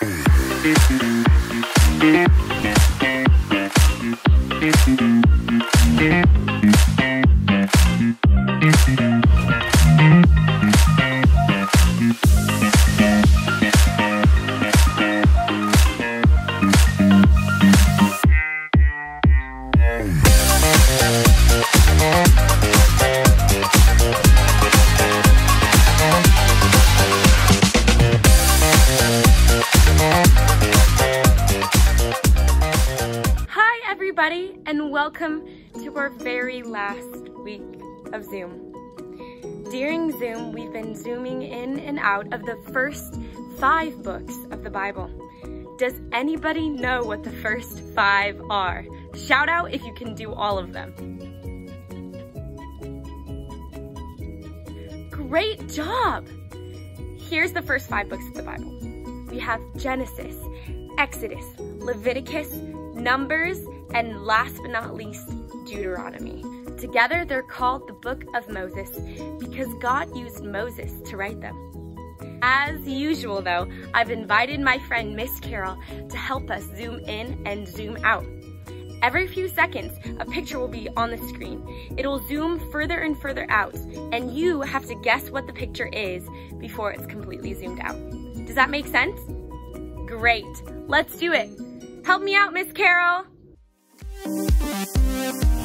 Thank you. Welcome to our very last week of Zoom. During Zoom, we've been zooming in and out of the first five books of the Bible. Does anybody know what the first five are? Shout out if you can do all of them. Great job! Here's the first five books of the Bible. We have Genesis, Exodus, Leviticus, Numbers, and last but not least, Deuteronomy. Together, they're called the Book of Moses because God used Moses to write them. As usual, though, I've invited my friend Miss Carol to help us zoom in and zoom out. Every few seconds, a picture will be on the screen. It'll zoom further and further out, and you have to guess what the picture is before it's completely zoomed out. Does that make sense? Great. Let's do it. Help me out, Miss Carol. Hey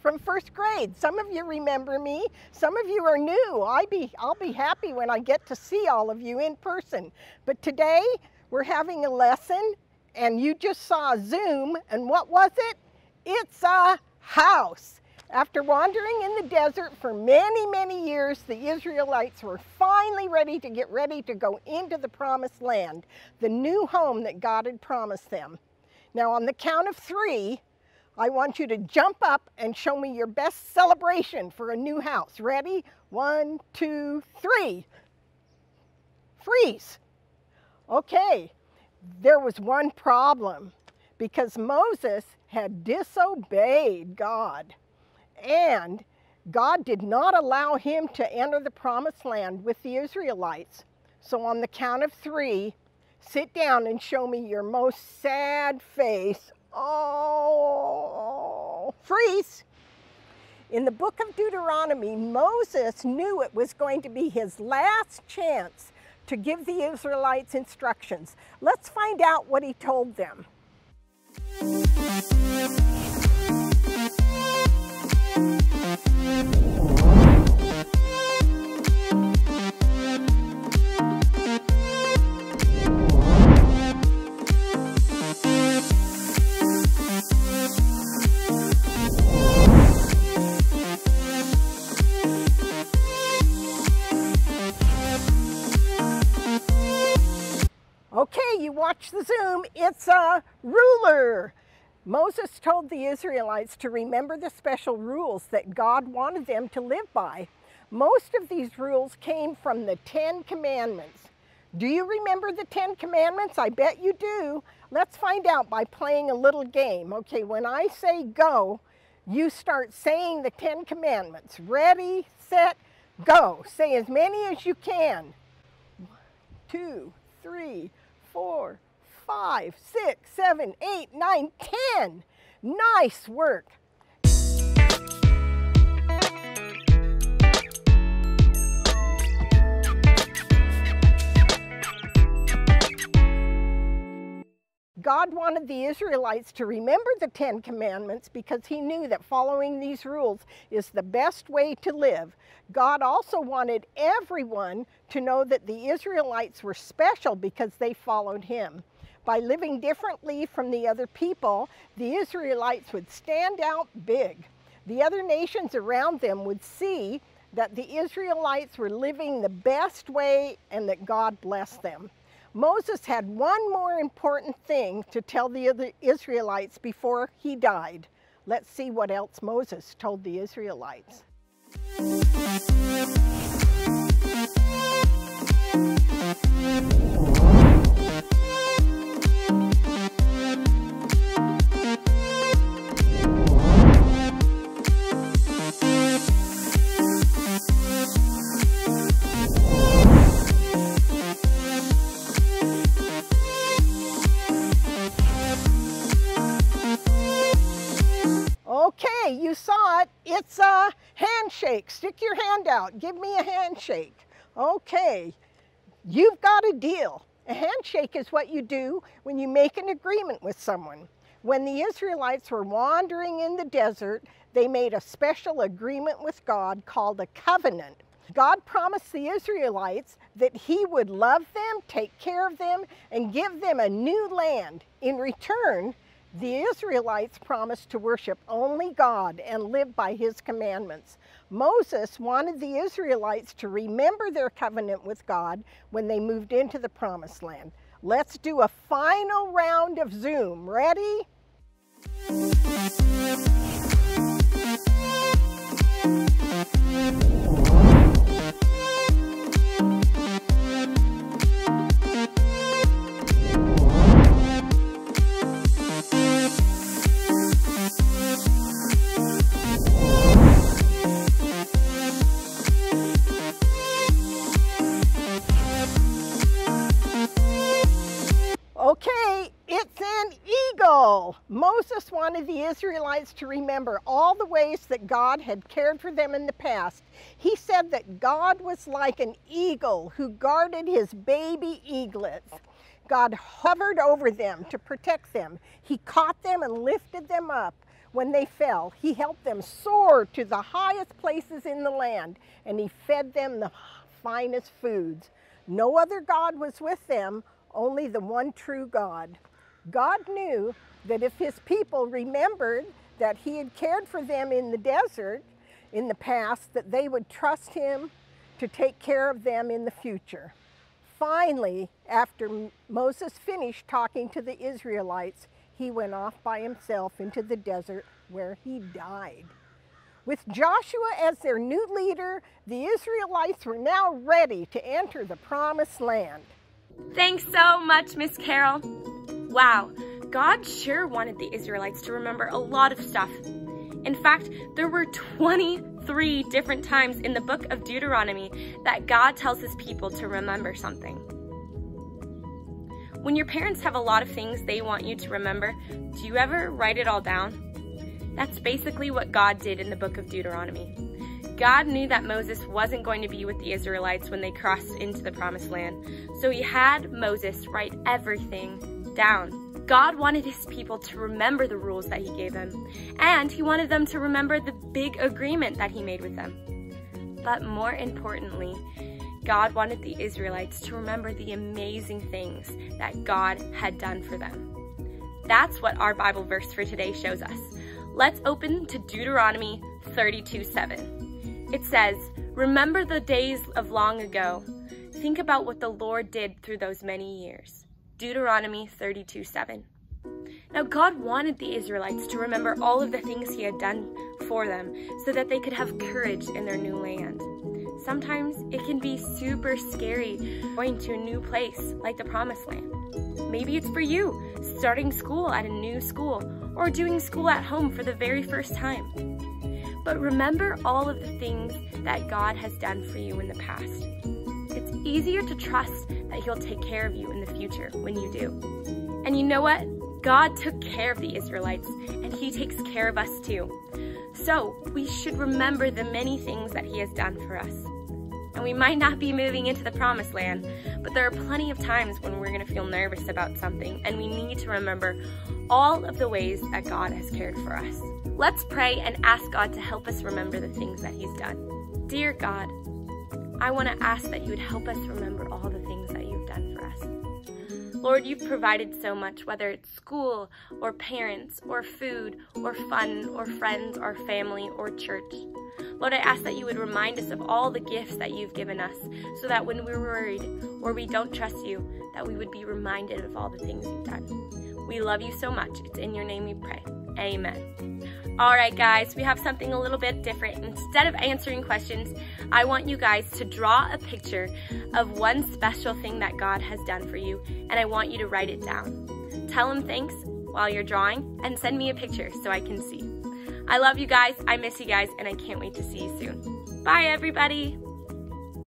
From first grade. Some of you remember me, some of you are new. I be, I'll be happy when I get to see all of you in person. But today we're having a lesson and you just saw Zoom and what was it? It's a house. After wandering in the desert for many, many years, the Israelites were finally ready to get ready to go into the promised land, the new home that God had promised them. Now on the count of three, I want you to jump up and show me your best celebration for a new house. Ready? One, two, three. Freeze. Okay, there was one problem because Moses had disobeyed God and God did not allow him to enter the promised land with the Israelites. So on the count of three, sit down and show me your most sad face. Oh, freeze. In the book of Deuteronomy, Moses knew it was going to be his last chance to give the Israelites instructions. Let's find out what he told them. Watch the Zoom. It's a ruler. Moses told the Israelites to remember the special rules that God wanted them to live by. Most of these rules came from the Ten Commandments. Do you remember the Ten Commandments? I bet you do. Let's find out by playing a little game. Okay, when I say go, you start saying the Ten Commandments. Ready, set, go. Say as many as you can. Two, three, four, five, six, seven, eight, nine, ten. Nice work. God wanted the Israelites to remember the Ten Commandments because he knew that following these rules is the best way to live. God also wanted everyone to know that the Israelites were special because they followed him. By living differently from the other people, the Israelites would stand out big. The other nations around them would see that the Israelites were living the best way and that God blessed them. Moses had one more important thing to tell the Israelites before he died. Let's see what else Moses told the Israelites. Okay, you saw it. It's a handshake. Stick your hand out. Give me a handshake. Okay, you've got a deal. A handshake is what you do when you make an agreement with someone. When the Israelites were wandering in the desert, they made a special agreement with God called a covenant. God promised the Israelites that he would love them, take care of them, and give them a new land. In return, the Israelites promised to worship only God and live by his commandments. Moses wanted the Israelites to remember their covenant with God when they moved into the promised land. Let's do a final round of Zoom. Ready? Israelites to remember all the ways that God had cared for them in the past. He said that God was like an eagle who guarded his baby eaglets. God hovered over them to protect them. He caught them and lifted them up when they fell. He helped them soar to the highest places in the land, and he fed them the finest foods. No other God was with them, only the one true God. God knew that if his people remembered that he had cared for them in the desert in the past, that they would trust him to take care of them in the future. Finally, after Moses finished talking to the Israelites, he went off by himself into the desert where he died. With Joshua as their new leader, the Israelites were now ready to enter the promised land. Thanks so much, Miss Carol. Wow, God sure wanted the Israelites to remember a lot of stuff. In fact, there were 23 different times in the book of Deuteronomy that God tells his people to remember something. When your parents have a lot of things they want you to remember, do you ever write it all down? That's basically what God did in the book of Deuteronomy. God knew that Moses wasn't going to be with the Israelites when they crossed into the promised land, so he had Moses write everything down. God wanted his people to remember the rules that he gave them, and he wanted them to remember the big agreement that he made with them. But more importantly, God wanted the Israelites to remember the amazing things that God had done for them. That's what our Bible verse for today shows us. Let's open to Deuteronomy 32 7. It says, Remember the days of long ago. Think about what the Lord did through those many years. Deuteronomy 32 7. Now, God wanted the Israelites to remember all of the things He had done for them so that they could have courage in their new land. Sometimes it can be super scary going to a new place like the Promised Land. Maybe it's for you, starting school at a new school or doing school at home for the very first time. But remember all of the things that God has done for you in the past. It's easier to trust that He'll take care of you in the future when you do. And you know what? God took care of the Israelites, and He takes care of us too. So we should remember the many things that He has done for us. And we might not be moving into the promised land, but there are plenty of times when we're going to feel nervous about something, and we need to remember all of the ways that God has cared for us. Let's pray and ask God to help us remember the things that He's done. Dear God, I want to ask that you would help us remember all the things that you've done for us. Lord, you've provided so much, whether it's school or parents or food or fun or friends or family or church. Lord, I ask that you would remind us of all the gifts that you've given us so that when we're worried or we don't trust you, that we would be reminded of all the things you've done. We love you so much. It's in your name we pray. Amen. All right, guys, we have something a little bit different. Instead of answering questions, I want you guys to draw a picture of one special thing that God has done for you, and I want you to write it down. Tell him thanks while you're drawing, and send me a picture so I can see. I love you guys, I miss you guys, and I can't wait to see you soon. Bye, everybody.